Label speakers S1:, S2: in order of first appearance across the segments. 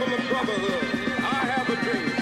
S1: the of brotherhood. I have a dream.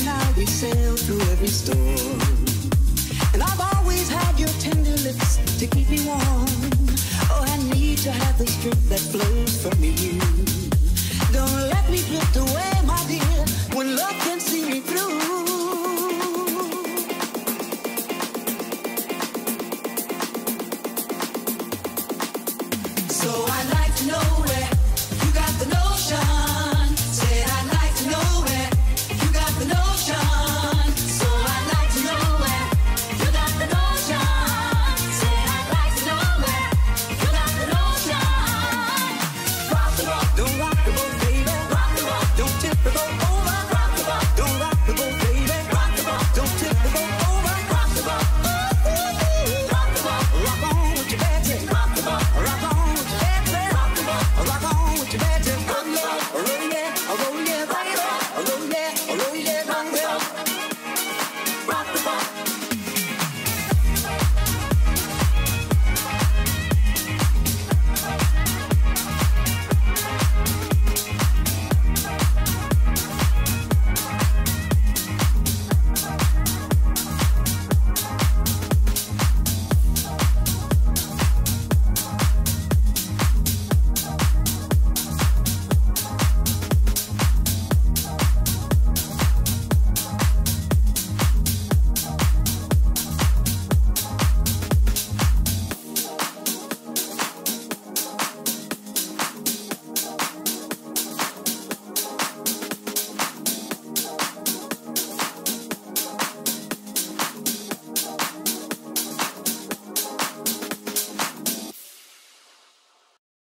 S1: and I, we
S2: sail through every storm. And I've always had your tender lips to keep me warm. Oh, I need to have the strength that flows from you. Don't let me drift away, my dear, when love can see me through.